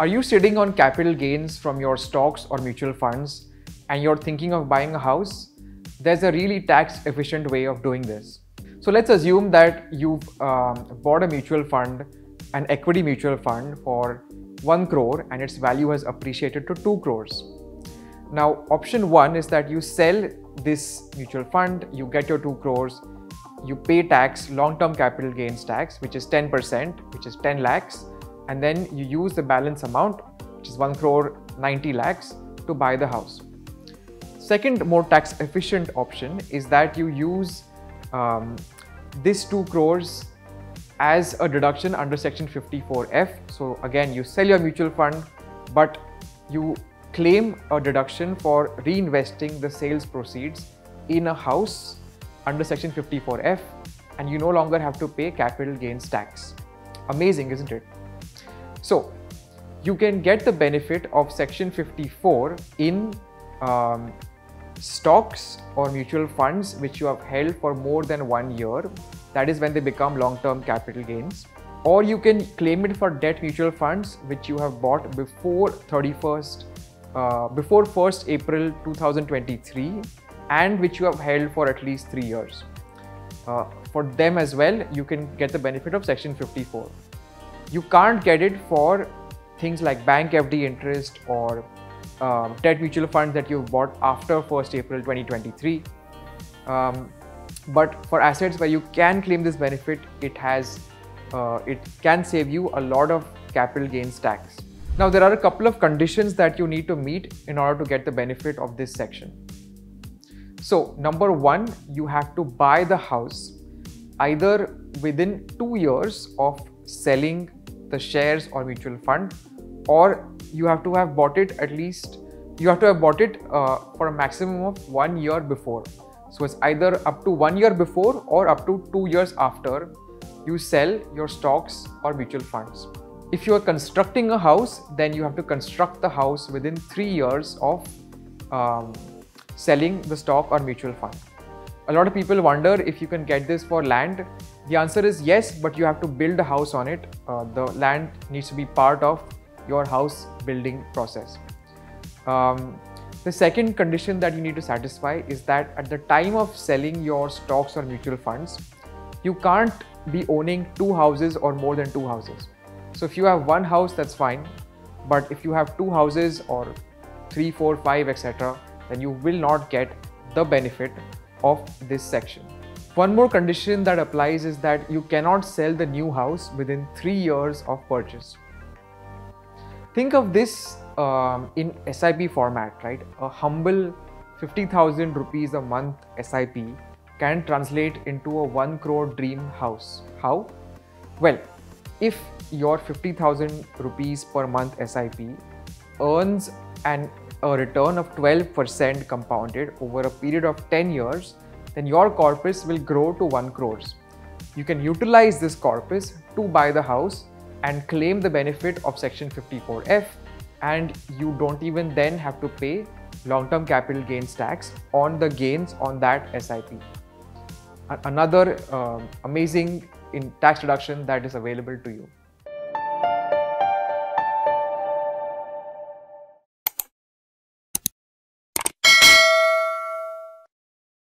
Are you sitting on capital gains from your stocks or mutual funds and you're thinking of buying a house? There's a really tax efficient way of doing this. So let's assume that you've um, bought a mutual fund, an equity mutual fund for 1 crore and its value has appreciated to 2 crores. Now, option 1 is that you sell this mutual fund, you get your 2 crores, you pay tax, long term capital gains tax, which is 10%, which is 10 lakhs and then you use the balance amount, which is 1 crore 90 lakhs, to buy the house. Second, more tax efficient option is that you use um, this 2 crores as a deduction under section 54F. So again, you sell your mutual fund, but you claim a deduction for reinvesting the sales proceeds in a house under section 54F and you no longer have to pay capital gains tax. Amazing, isn't it? So you can get the benefit of Section 54 in um, stocks or mutual funds which you have held for more than one year. That is when they become long-term capital gains. Or you can claim it for debt mutual funds which you have bought before 31st, uh, before 1st April 2023 and which you have held for at least three years. Uh, for them as well, you can get the benefit of Section 54. You can't get it for things like bank FD interest or um, debt mutual funds that you bought after 1st April 2023. Um, but for assets where you can claim this benefit, it has uh, it can save you a lot of capital gains tax. Now there are a couple of conditions that you need to meet in order to get the benefit of this section. So number one, you have to buy the house either within two years of selling the shares or mutual fund or you have to have bought it at least you have to have bought it uh, for a maximum of one year before. So it's either up to one year before or up to two years after you sell your stocks or mutual funds. If you are constructing a house then you have to construct the house within three years of um, selling the stock or mutual fund a lot of people wonder if you can get this for land the answer is yes, but you have to build a house on it. Uh, the land needs to be part of your house building process. Um, the second condition that you need to satisfy is that at the time of selling your stocks or mutual funds, you can't be owning two houses or more than two houses. So if you have one house, that's fine. But if you have two houses or three, four, five, etc., then you will not get the benefit of this section. One more condition that applies is that you cannot sell the new house within three years of purchase. Think of this um, in SIP format, right? A humble 50,000 rupees a month SIP can translate into a 1 crore dream house. How? Well, if your 50,000 rupees per month SIP earns an, a return of 12% compounded over a period of 10 years, then your corpus will grow to 1 crores. You can utilize this corpus to buy the house and claim the benefit of section 54F and you don't even then have to pay long-term capital gains tax on the gains on that SIP. Another uh, amazing in tax reduction that is available to you.